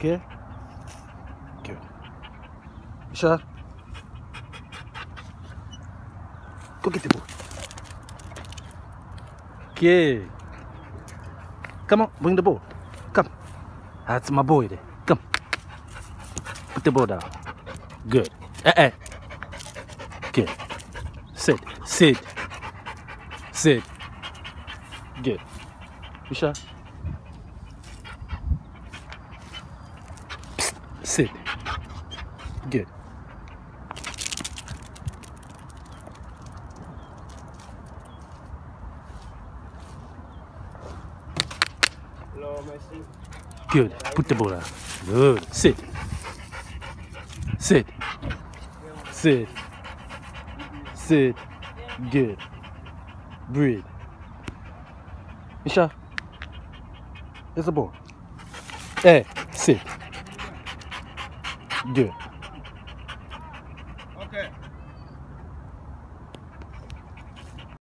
Okay? Good. You? Go get the ball. Okay. Come on, bring the ball. Come. That's my boy there. Come. Put the ball down. Good. Eh, eh. Good. Sit. Sit. Sit. Good. You sure? Sit. Good. Good. Put the ball down. Good. Sit. Sit. Sit. Sit. Good. Breathe. Isha. There's the ball. Hey, sit. Good. Okay.